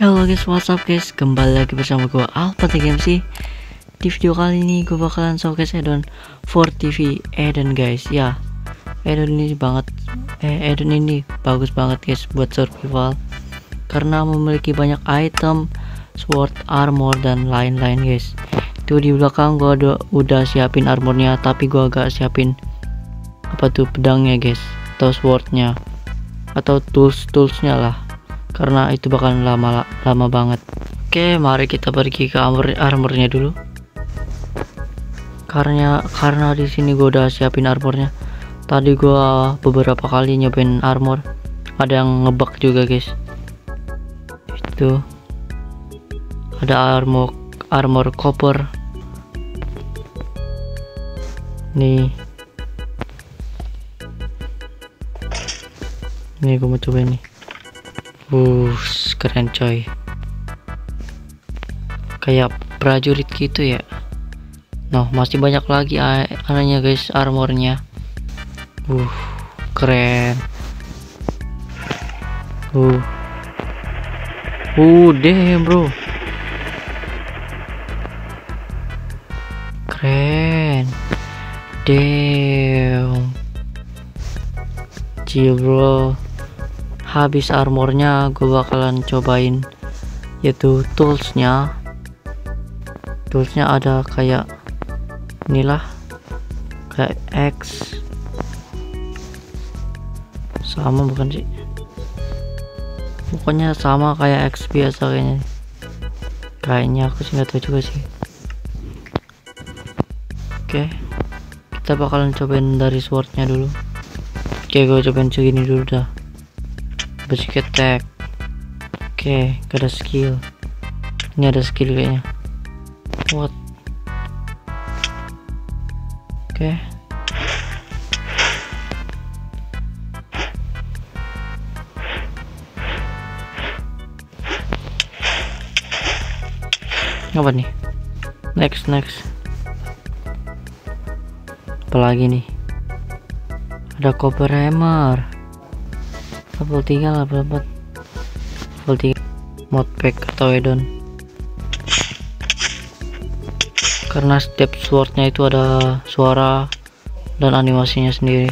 Halo guys, what's up guys? Kembali lagi bersama gue Alpha MC. Di video kali ini gue bakalan showcase addon for TV Eden guys. Ya, Eden ini banget, eh Eden ini bagus banget guys buat survival karena memiliki banyak item, sword, armor dan lain-lain guys. Itu di belakang gue udah, udah siapin armornya, tapi gue agak siapin apa tuh pedangnya guys, atau swordnya, atau tools toolsnya lah karena itu bakalan lama lama banget. Oke mari kita pergi ke armor armornya dulu. Karena karena di sini gue udah siapin armornya. Tadi gue beberapa kali nyobain armor. Ada yang ngebug juga guys. Itu. Ada armor armor copper. Nih. Nih gue mau coba ini Uh, keren coy. Kayak prajurit gitu ya. Noh, masih banyak lagi anehnya guys armornya. Uh, keren. Uh. Uh, damn bro. Keren. Damn. Chill bro habis armornya gue bakalan cobain yaitu toolsnya. Toolsnya ada kayak inilah kayak X. Sama bukan sih? Pokoknya sama kayak X biasa kayaknya. Kayaknya aku sih nggak tahu juga sih. Oke kita bakalan cobain dari swordnya dulu. Oke gue cobain segini dulu dah basic attack oke okay, gak ada skill. Ini ada skill kayaknya. What? Oke. Okay. apa nih? Next next. Apalagi nih? Ada copper hammer level 3 level 4 level 3 modpack atau edon karena setiap swordnya itu ada suara dan animasinya sendiri.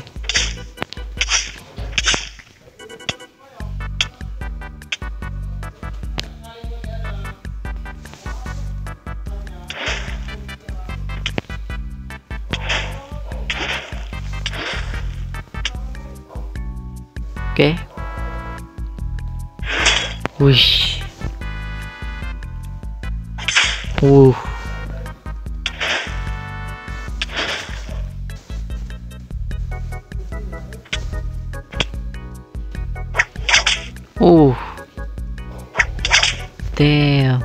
Oke, okay. Wih. Uh. Uh. Damn.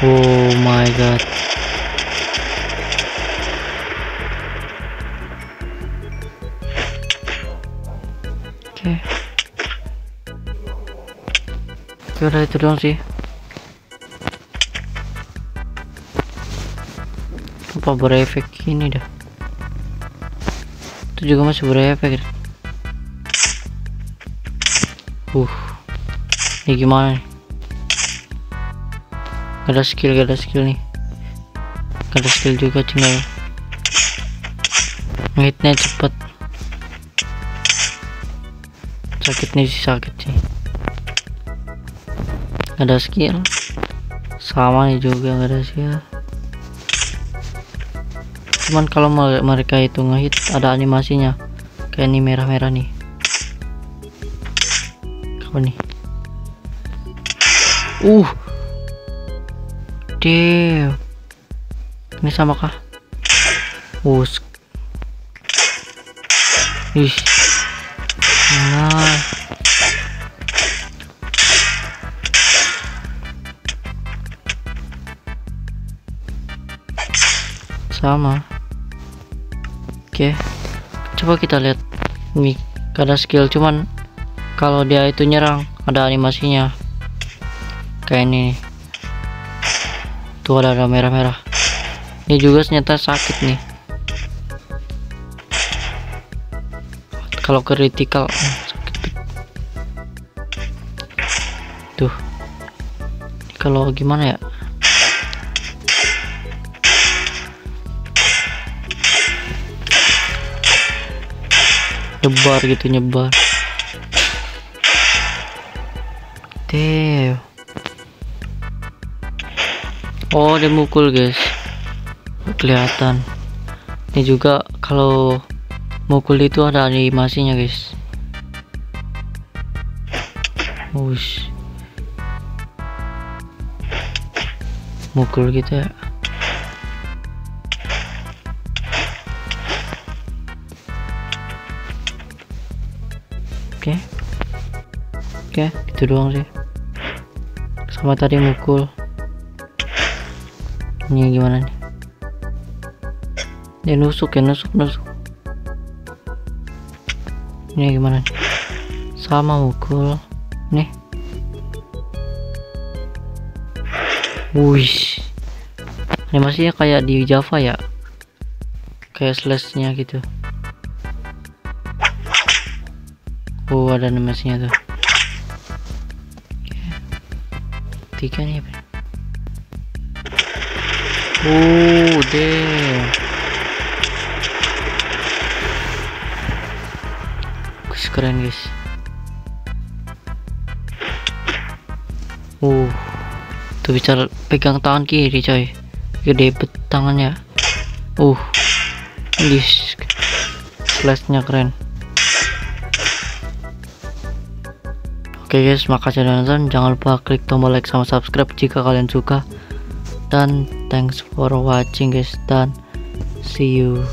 Oh my god. Udah itu doang sih. Apa berefek ini dah? Itu juga masih berefek uh ini gimana nih? Gak ada skill gak ada skill nih. Gak ada skill juga tinggal ngitnya cepet. Sakit nih sih sakit sih ada skill. Sama nih juga nggak ada skill. Cuman kalau mereka itu ngehit ada animasinya. Kayak ini merah-merah nih. Apa nih? Uh. Damn. Ini sama kah? Uh ih nah sama. Oke coba kita lihat nih ada skill cuman kalau dia itu nyerang ada animasinya. Kayak ini tuh ada merah-merah. Ini juga ternyata sakit nih. Kalau critical sakit. Tuh. Kalau gimana ya nyebar gitu nyebar Damn. Oh, dia mukul, guys. Kelihatan. Ini juga kalau mukul itu ada animasinya, guys. Wush. Mukul gitu ya. Oke. Oke, itu doang sih. Sama tadi mukul. Ini gimana nih? Dia nusuk ya nusuk nusuk. Ini gimana nih? Sama mukul. Nih. Wih animasinya kayak di Java ya? Kayak slashnya gitu oh ada animasinya tuh tiga nih Oh, damn. Guys, keren guys. Uh, tuh bisa pegang tangan kiri coy. Gede bet tangannya. Uh, guys, flashnya keren. Oke okay guys, makasih sudah nonton. Jangan lupa klik tombol like sama subscribe jika kalian suka. Dan thanks for watching guys. Dan see you